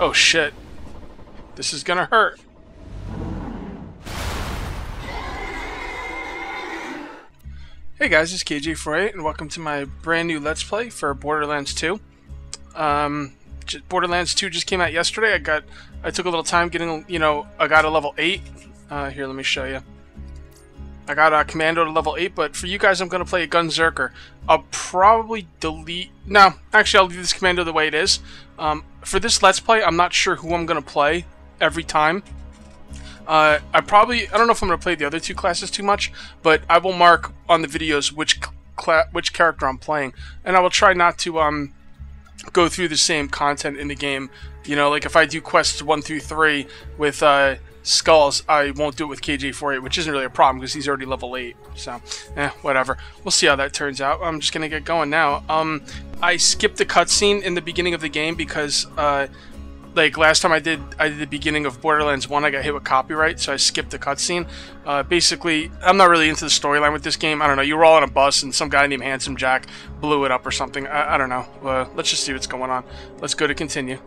Oh shit. This is gonna hurt. Hey guys, it's KJ48 and welcome to my brand new Let's Play for Borderlands 2. Um, Borderlands 2 just came out yesterday. I got, I took a little time getting, you know, I got a level 8. Uh, here, let me show you. I got a Commando to level 8, but for you guys, I'm going to play a Gunzerker. I'll probably delete... No, actually, I'll leave this Commando the way it is. Um, for this Let's Play, I'm not sure who I'm going to play every time. Uh, I probably I don't know if I'm gonna play the other two classes too much, but I will mark on the videos which which character I'm playing, and I will try not to um go through the same content in the game. You know, like if I do quests one through three with uh, skulls, I won't do it with KJ48, which isn't really a problem because he's already level eight. So, eh, whatever. We'll see how that turns out. I'm just gonna get going now. Um, I skipped the cutscene in the beginning of the game because uh, like last time I did I did the beginning of Borderlands 1 I got hit with copyright so I skipped the cutscene uh, basically I'm not really into the storyline with this game I don't know you were all on a bus and some guy named Handsome Jack blew it up or something I, I don't know uh, let's just see what's going on let's go to continue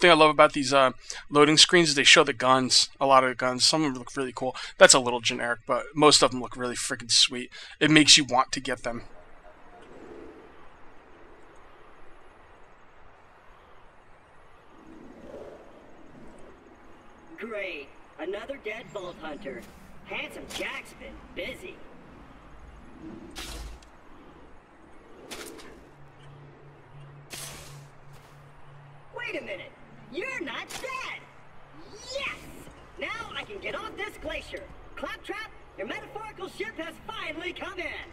thing I love about these uh, loading screens is they show the guns a lot of the guns some of them look really cool that's a little generic but most of them look really freaking sweet it makes you want to get them Great. Another dead Vault Hunter. Handsome Jack's been busy. Wait a minute. You're not dead! Yes! Now I can get off this glacier. Claptrap, your metaphorical ship has finally come in.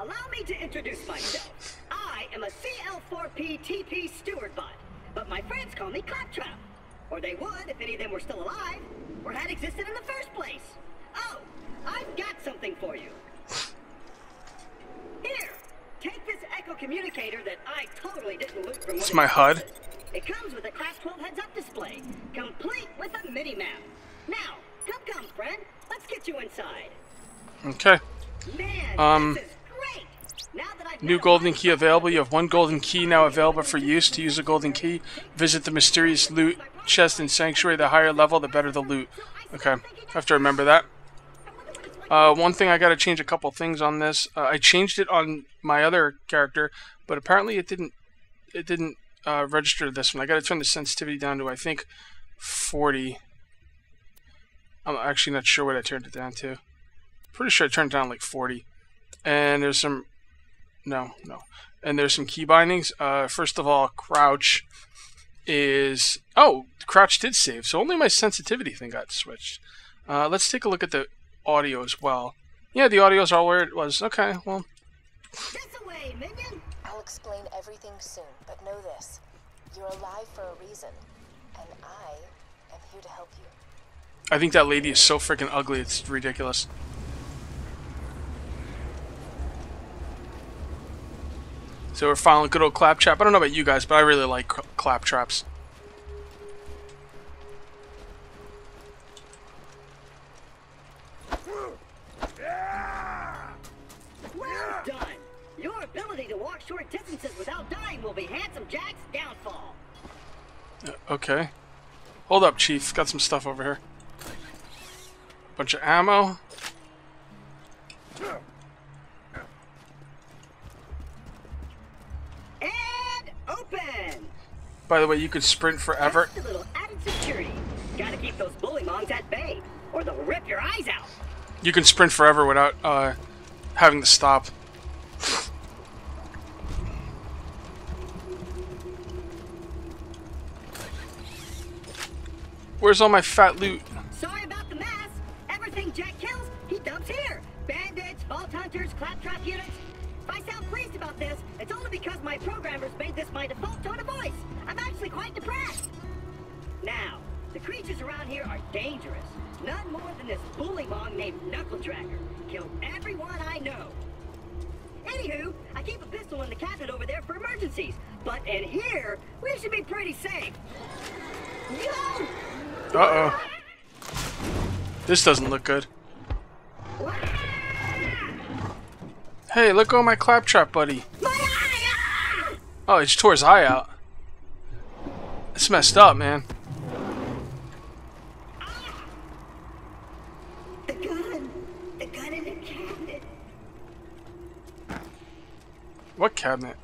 Allow me to introduce myself. I am a CL4P TP steward bot, but my friends call me Claptrap. Or they would if any of them were still alive, or had existed in the first place. Oh, I've got something for you. Here, take this Echo communicator that I totally didn't loot from It's my HUD. It comes with a Class 12 heads-up display, complete with a mini-map. Now, come come, friend. Let's get you inside. Okay. Man, Um, this is great. Now that I've New golden key available. You have one golden key now available for use. To use a golden key, visit the mysterious loot chest in Sanctuary. The higher level, the better the loot. Okay, I have to remember that. Uh, one thing I got to change a couple things on this. Uh, I changed it on my other character, but apparently it didn't. It didn't uh, register this one. I got to turn the sensitivity down to I think 40. I'm actually not sure what I turned it down to. Pretty sure I turned it down like 40. And there's some no, no. And there's some key bindings. Uh, first of all, crouch is... Oh, crouch did save, so only my sensitivity thing got switched. Uh, let's take a look at the audio as well. Yeah, the audio's all where it was. Okay, well, This minion. I'll explain everything soon, but know this. You're alive for a reason, and I am here to help you. I think that lady is so freaking ugly, it's ridiculous. So we're following good old Claptrap. I don't know about you guys, but I really like cl- Claptraps. Will be Handsome Jack's downfall. Uh, okay. Hold up, Chief. Got some stuff over here. Bunch of ammo. And open. By the way, you could sprint forever. Just a little added security. Gotta keep those bully mongs at bay, or they'll rip your eyes out. You can sprint forever without uh, having to stop. Where's all my fat loot? Sorry about the mess. Everything Jack kills, he dumps here. Bandits, vault hunters, claptrap units. If I sound pleased about this, it's only because my programmers made this my default tone of voice. I'm actually quite depressed. Now, the creatures around here are dangerous. None more than this bully mong named Knuckle Dragger. Killed everyone I know. Anywho, I keep a pistol in the cabinet over there for emergencies. But in here, we should be pretty safe. Yo! Uh-oh. This doesn't look good. Hey, look at my claptrap buddy. Oh, he just tore his eye out. It's messed up, man. The gun! The gun in the cabinet! What cabinet?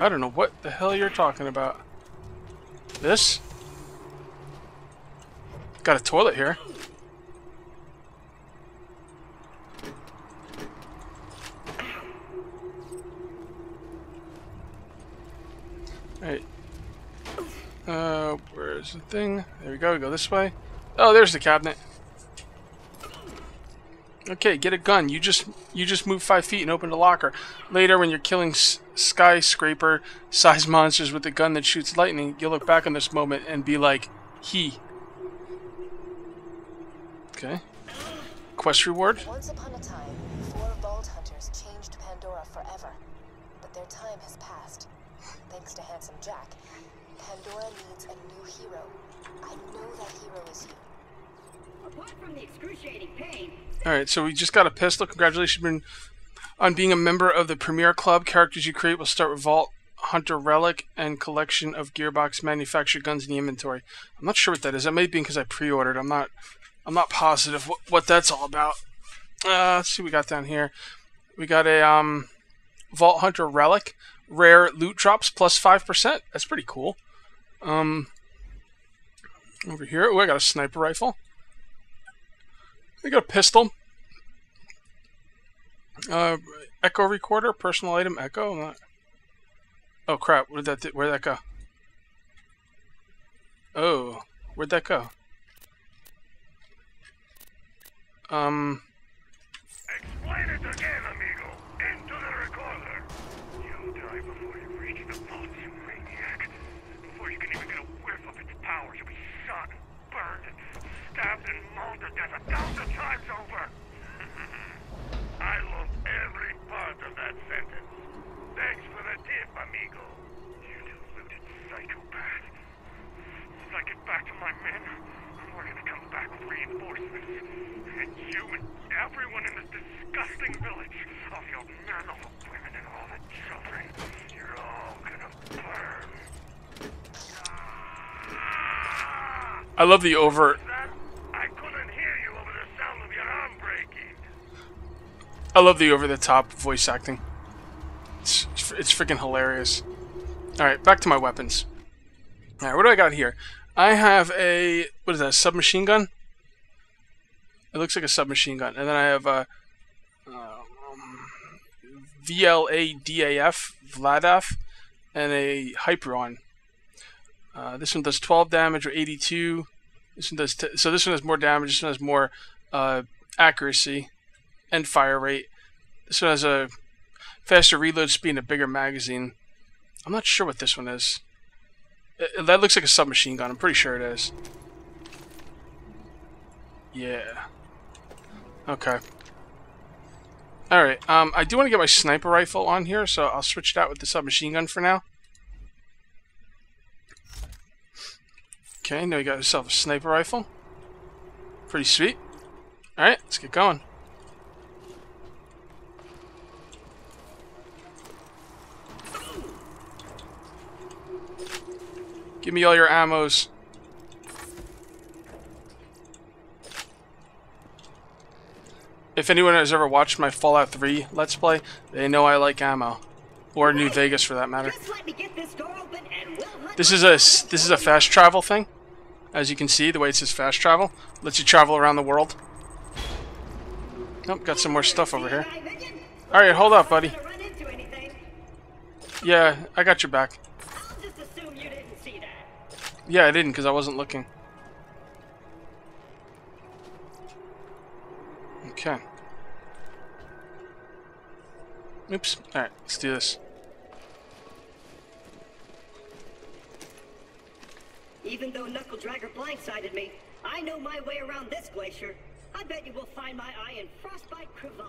I don't know what the hell you're talking about. This? Got a toilet here. Alright. Uh, where's the thing? There we go, we go this way. Oh, there's the cabinet. Okay, get a gun. You just you just move five feet and open the locker. Later, when you're killing skyscraper-sized monsters with a gun that shoots lightning, you'll look back on this moment and be like, "He." Okay. Quest reward. Once upon a time, four Vault Hunters changed Pandora forever. But their time has passed. Thanks to Handsome Jack, Pandora needs a new hero. I know that hero is you. Apart from the excruciating pain, All right, so we just got a pistol. Congratulations on being a member of the Premier Club. Characters you create will start with Vault Hunter Relic and collection of Gearbox manufactured guns in the inventory. I'm not sure what that is. That may be because I pre-ordered. I'm not. I'm not positive what, what that's all about. Uh, let's see what we got down here. We got a um, Vault Hunter Relic, rare loot drops plus five percent. That's pretty cool. Um, over here, oh, I got a sniper rifle. I got a pistol. Uh, echo recorder, personal item, echo. Not... Oh crap! Where'd that di- where'd that go? Oh, where'd that go? Um, Explain it again, amigo. Into the recorder. You die before you reach the vault, you maniac. Before you can even get a whiff of its power, you'll be shot and burned and stabbed death a thousand times over. I love every part of that sentence. Thanks for the tip, amigo. You deluded psychopath. If I get back to my men, we're gonna come back with reinforcements. And you and everyone in this disgusting village, the old men, all the women, and all the children, you're all gonna burn. I love the over. That I couldn't hear you over the sound of your arm breaking. I love the over-the-top voice acting. It's it's, freaking hilarious. All right, back to my weapons. All right, what do I got here? I have a what is that? Submachine gun. It looks like a submachine gun, and then I have a um, VLADOF Vladof and a Hyperion. Uh, this one does 12 damage or 82. This one does so. This one has more damage. This one has more uh, accuracy and fire rate. This one has a faster reload speed and a bigger magazine. I'm not sure what this one is. Uh, that looks like a submachine gun. I'm pretty sure it is. Yeah. Okay. Alright, um, I do want to get my sniper rifle on here, so I'll switch it out with the submachine gun for now. Okay, now you got yourself a sniper rifle. Pretty sweet. Alright, let's get going. Give me all your ammos. If anyone has ever watched my Fallout 3 Let's Play, they know I like ammo. Or New Vegas for that matter. just let me get this door open and we'll hunt This is a this is a fast travel thing. As you can see, the way it says fast travel lets you travel around the world. Nope, got some more stuff over here. All right, hold up, buddy. Run into anything. Yeah, I got your back. I'll just assume you didn't see that. Yeah, I didn't because I wasn't looking. Okay. Oops. Alright, let's do this. Even though Knuckle Dragger blindsided me, I know my way around this glacier. I bet you will find my eye in Frostbite Crevasse.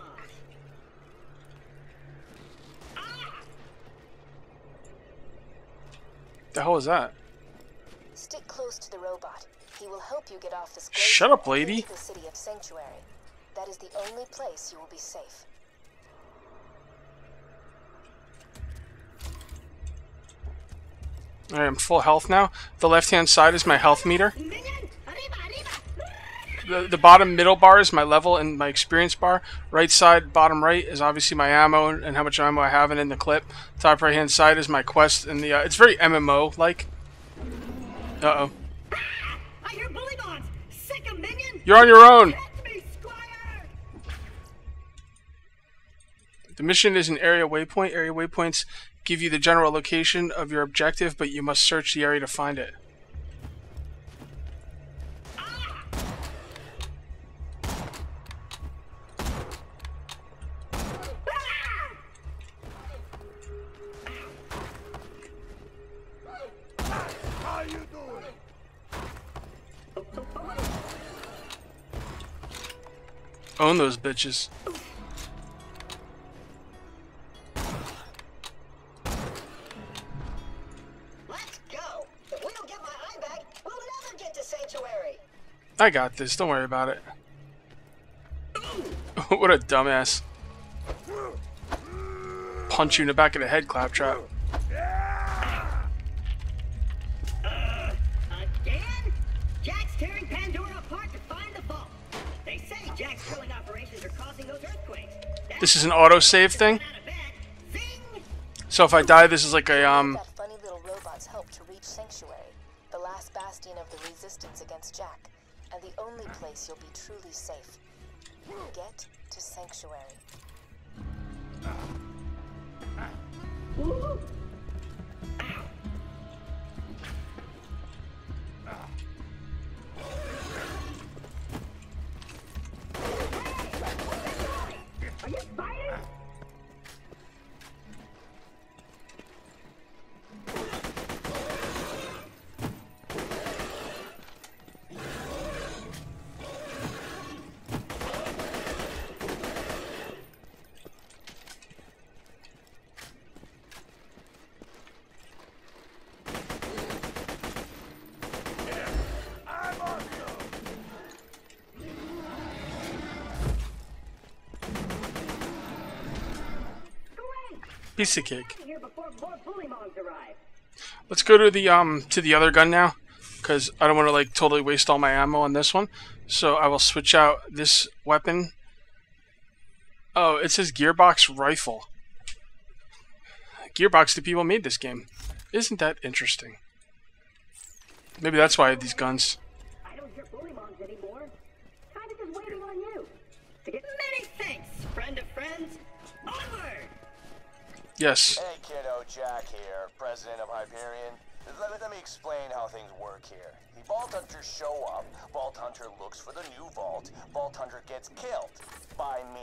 Ah! The hell is that? Close to the robot. He will help you get off this Shut up, lady. the city of Sanctuary. That is the only place you will be safe. Alright, I'm full health now. The left-hand side is my health meter. Minion, arriba, arriba. The, the bottom middle bar is my level and my experience bar. Right side, bottom right is obviously my ammo and, how much ammo I have and in the clip. Top right hand side is my quest and the uh, it's very MMO like. Uh oh. I hear bully mongs. Sick of minion. You're on your own. Me. The mission is an area waypoint. Area waypoints give you the general location of your objective, but you must search the area to find it. Own those bitches. Let's go. If we don't get my eye back, we'll never get to sanctuary. I got this. Don't worry about it. what a dumbass. Punch you in the back of the head, Claptrap. This is an autosave thing. out of bed. Zing! So if I die, this is like a um. that funny little robots helped to reach Sanctuary, the last bastion of the resistance against Jack, and the only place you'll be truly safe. Get to Sanctuary. Piece of cake. Here before more bully mongs arrive. Let's go to the um to the other gun now, because I don't want to like totally waste all my ammo on this one. So I will switch out this weapon. Oh, it says Gearbox Rifle. Gearbox, the people made this game. Isn't that interesting? Maybe that's why I have these guns. I don't hear bully mongs anymore. Kinda just waiting on you. To get many Yes. Hey kiddo, Jack here, president of Hyperion. Let, let me explain how things work here. The Vault Hunters show up, Vault Hunter looks for the new Vault, Vault Hunter gets killed. By me.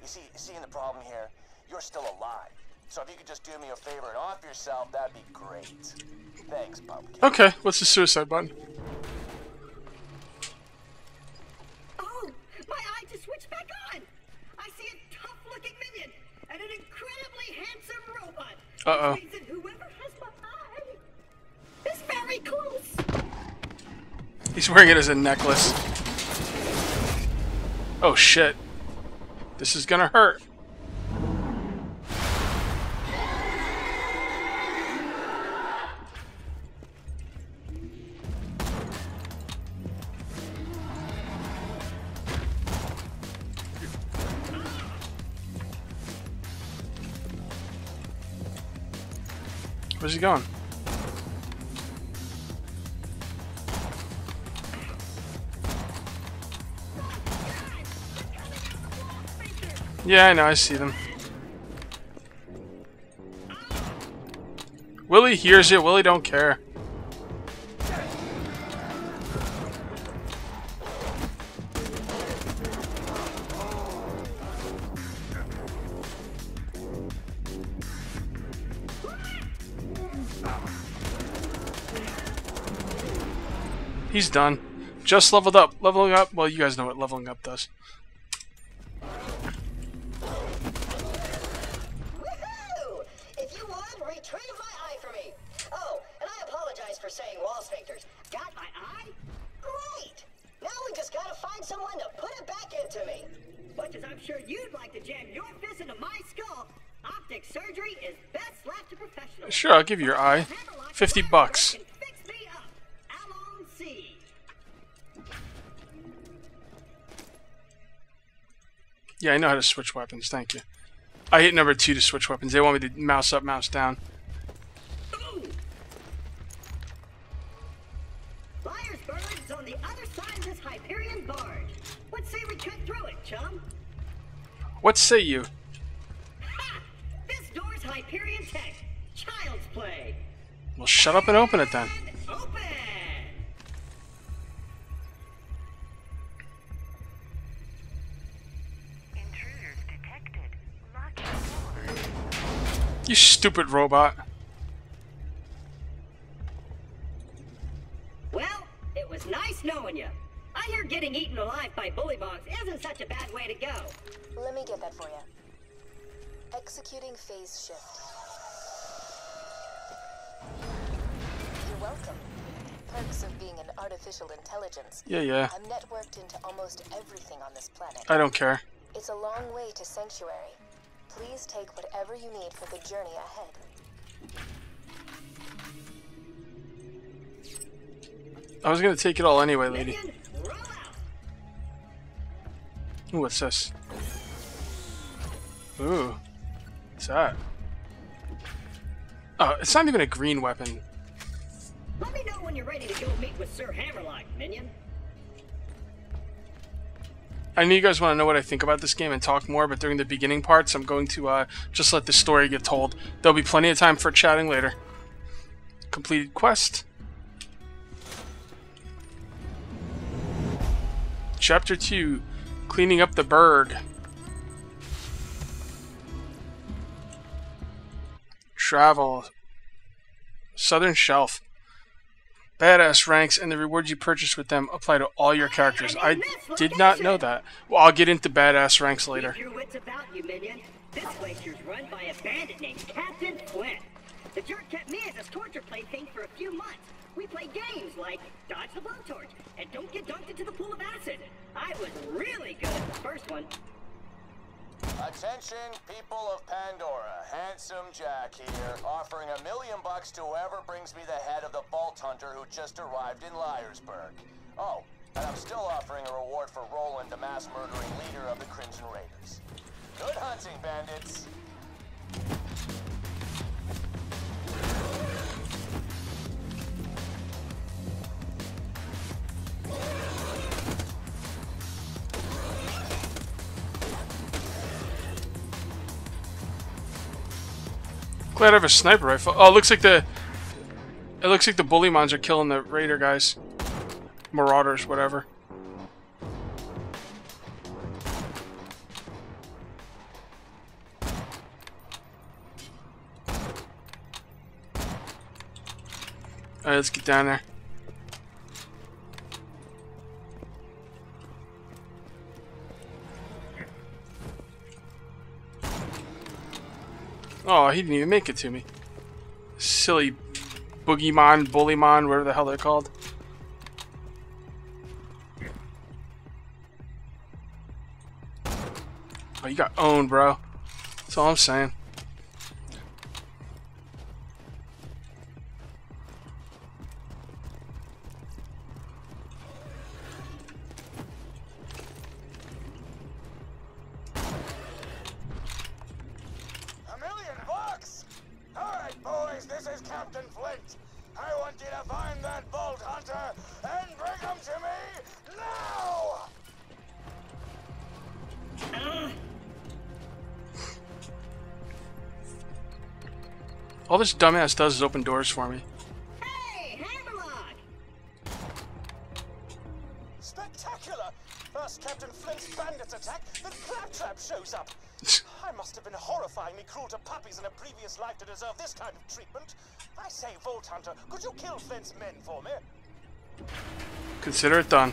You see, seeing the problem here? You're still alive. So if you could just do me a favor and off yourself, that'd be great. Thanks, Pumpkin. Okay, what's the suicide button? Oh, my eye just switched back on. I see a tough-looking minion and an incredibly handsome robot. Uh-oh. Which means that whoever has my eye is very close. He's wearing it as a necklace. Oh shit. This is gonna hurt. He going? Yeah, I know, I see them. Willie hears it, Willie don't care. He's done. Just leveled up. Leveling up, well, you guys know what leveling up does. Woohoo! If you would, retrieve my eye for me. Oh, and I apologize for saying wall sphincters. Got my eye? Great! Now we just gotta find someone to put it back into me. Much as I'm sure you'd like to jam your fist into my skull, optic surgery is best left to professionals. Sure, I'll give you your eye. 50 bucks. Yeah, I know how to switch weapons. Thank you. I hit number two to switch weapons. They want me to mouse up, mouse down. Ooh. Liar's Berg's on the other side of this Hyperion barge. What say we cut through it, chum? What say you? Ha! This door's Hyperion tech. Child's play. Well, shut up and open it then. You stupid robot. Well, it was nice knowing you. I hear getting eaten alive by bullymongs isn't such a bad way to go. Let me get that for you. Executing phase shift. You're welcome. Perks of being an artificial intelligence. Yeah, yeah. I'm networked into almost everything on this planet. I don't care. It's a long way to Sanctuary. Please take whatever you need for the journey ahead. I was gonna take it all anyway, lady. Minion. Ooh, what's this? Ooh. What's that? Oh, it's not even a green weapon. Let me know when you're ready to go meet with Sir Hammerlock, Minion. I know you guys want to know what I think about this game and talk more, but during the beginning parts, I'm going to uh, just let the story get told. There'll be plenty of time for chatting later. Completed quest. Chapter 2 Cleaning Up the Berg. Travel. Southern Shelf. Badass ranks and the rewards you purchase with them apply to all your characters. I did not know that. Well, I'll get into badass ranks later. Keep your wits about you, Minion. This glacier's run by a bandit named Captain Flint. The jerk kept me as his torture plaything for a few months. We played games like Dodge the Blowtorch and Don't Get Dunked into the Pool of Acid. I was really good at the first one. Attention, people of Pandora. Handsome Jack here, offering a million bucks to whoever brings me the head of the Vault Hunter who just arrived in Liar's Berg. Oh, and I'm still offering a reward for Roland, the mass murdering leader of the Crimson Raiders. Good hunting, bandits. Glad I have a sniper rifle. Oh, it looks like the it looks like the bully mons are killing the raider guys, marauders, whatever. All right, let's get down there. Oh, he didn't even make it to me. Silly Boogiemon, Bullymon, whatever the hell they're called. Oh, you got owned, bro. That's all I'm saying. All this dumbass does is open doors for me. Hey, Hammerlock! Spectacular! First Captain Flint's bandits attack, then Claptrap shows up. I must have been horrifyingly cruel to puppies in a previous life to deserve this kind of treatment. I say, Vault Hunter, could you kill Flint's men for me? Consider it done.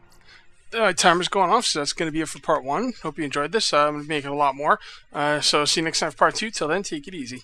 Uh, timer's going off, so that's going to be it for part one. Hope you enjoyed this. Uh, I'm going to make it a lot more. Uh, so see you next time for part two. Till then, take it easy.